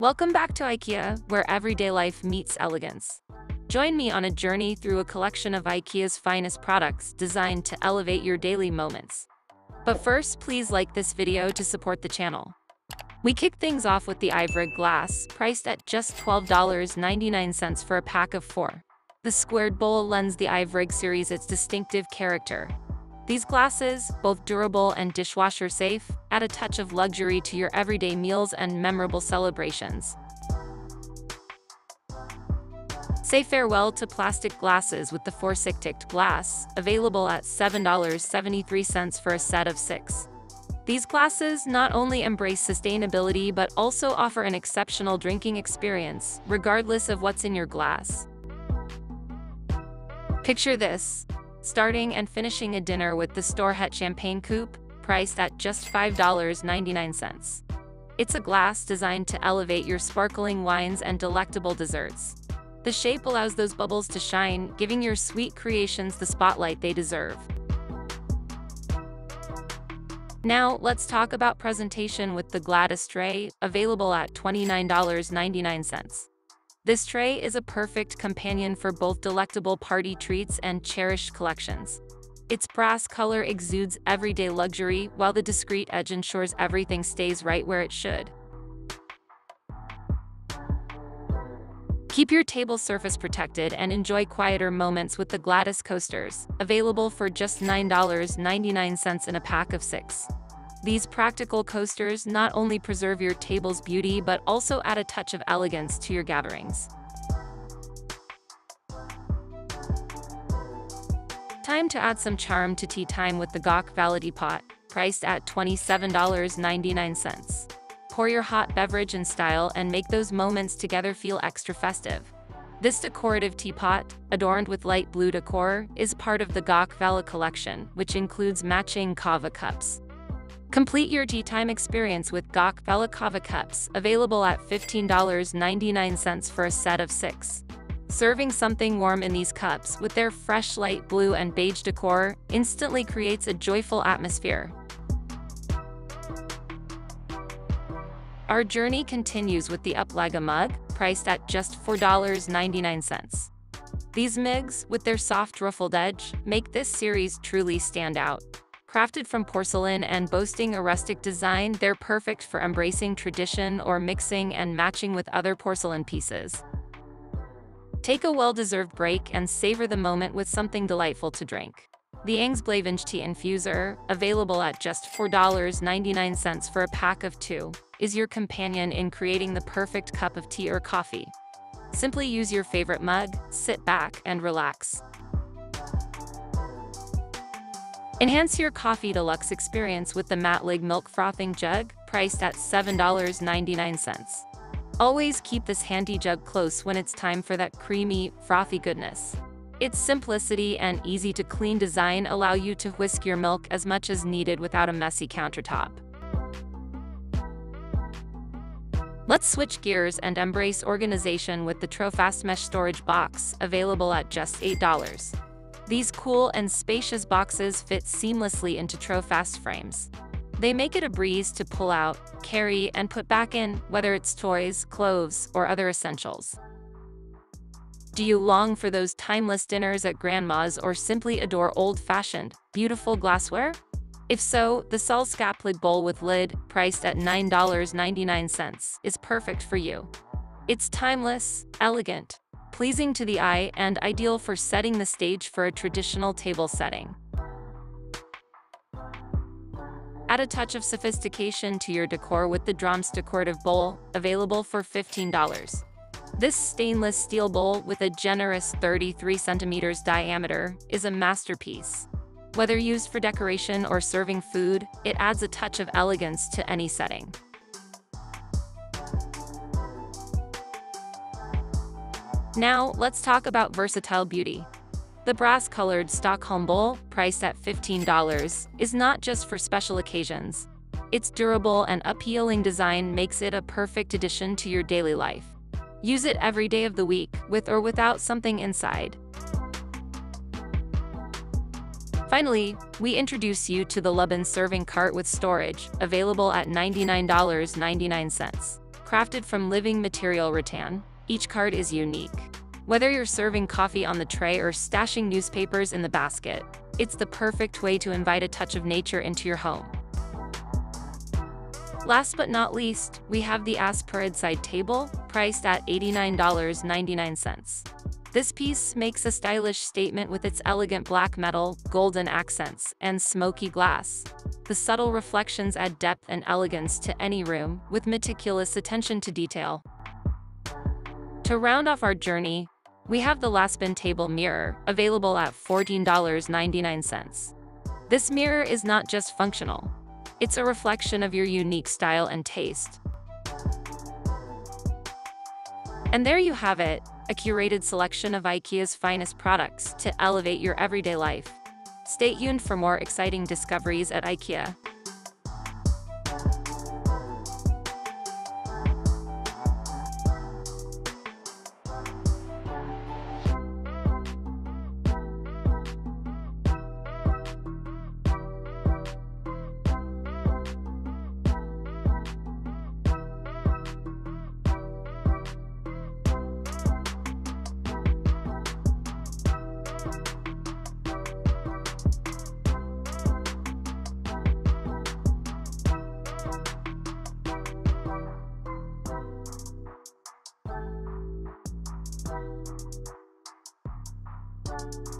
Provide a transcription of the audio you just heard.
Welcome back to IKEA, where everyday life meets elegance. Join me on a journey through a collection of IKEA's finest products designed to elevate your daily moments. But first, please like this video to support the channel. We kick things off with the Ivrig glass, priced at just $12.99 for a pack of four. The squared bowl lends the Ivrig series its distinctive character, these glasses, both durable and dishwasher safe, add a touch of luxury to your everyday meals and memorable celebrations. Say farewell to plastic glasses with the Forsichtigt glass, available at $7.73 for a set of six. These glasses not only embrace sustainability but also offer an exceptional drinking experience, regardless of what's in your glass. Picture this, starting and finishing a dinner with the Storhet Champagne Coupe, priced at just $5.99. It's a glass designed to elevate your sparkling wines and delectable desserts. The shape allows those bubbles to shine, giving your sweet creations the spotlight they deserve. Now, let's talk about presentation with the Gladys tray, available at $29.99. This tray is a perfect companion for both delectable party treats and cherished collections. Its brass color exudes everyday luxury, while the discreet edge ensures everything stays right where it should. Keep your table surface protected and enjoy quieter moments with the Gladys coasters, available for just $9.99 in a pack of six. These practical coasters not only preserve your table's beauty but also add a touch of elegance to your gatherings. Time to add some charm to tea time with the Gok Vanity Pot, priced at $27.99. Pour your hot beverage in style and make those moments together feel extra festive. This decorative teapot, adorned with light blue decor, is part of the Gokvälla collection, which includes matching kava cups. Complete your tea time experience with Gok valakava Cups, available at $15.99 for a set of six. Serving something warm in these cups with their fresh light blue and beige decor instantly creates a joyful atmosphere. Our journey continues with the Upplägga mug, priced at just $4.99. These mugs, with their soft ruffled edge, make this series truly stand out. Crafted from porcelain and boasting a rustic design, they're perfect for embracing tradition or mixing and matching with other porcelain pieces. Take a well-deserved break and savor the moment with something delightful to drink. The Angsblavenge Tea Infuser, available at just $4.99 for a pack of two, is your companion in creating the perfect cup of tea or coffee. Simply use your favorite mug, sit back, and relax. Enhance your coffee deluxe experience with the Matlig Milk Frothing Jug, priced at $7.99. Always keep this handy jug close when it's time for that creamy, frothy goodness. Its simplicity and easy-to-clean design allow you to whisk your milk as much as needed without a messy countertop. Let's switch gears and embrace organization with the Trofast Mesh Storage Box, available at just $8. These cool and spacious boxes fit seamlessly into Trofast frames. They make it a breeze to pull out, carry, and put back in, whether it's toys, clothes, or other essentials. Do you long for those timeless dinners at grandma's or simply adore old-fashioned, beautiful glassware? If so, the Sol Skaplig bowl with lid, priced at $9.99, is perfect for you. It's timeless, elegant, pleasing to the eye and ideal for setting the stage for a traditional table setting. Add a touch of sophistication to your decor with the Drums decorative bowl, available for $15. This stainless steel bowl with a generous 33 centimeters diameter is a masterpiece. Whether used for decoration or serving food, it adds a touch of elegance to any setting. Now, let's talk about versatile beauty. The brass-colored Stockholm Bowl, priced at $15, is not just for special occasions. Its durable and appealing design makes it a perfect addition to your daily life. Use it every day of the week, with or without something inside. Finally, we introduce you to the Lubin serving cart with storage, available at $99.99. Crafted from living material rattan, each card is unique. Whether you're serving coffee on the tray or stashing newspapers in the basket, it's the perfect way to invite a touch of nature into your home. Last but not least, we have the Asperöd side table, priced at $89.99. This piece makes a stylish statement with its elegant black metal, golden accents, and smoky glass. The subtle reflections add depth and elegance to any room, with meticulous attention to detail. To round off our journey, we have the Laspin table mirror, available at $14.99. This mirror is not just functional. It's a reflection of your unique style and taste. And there you have it, a curated selection of IKEA's finest products to elevate your everyday life. Stay tuned for more exciting discoveries at IKEA. Thank you.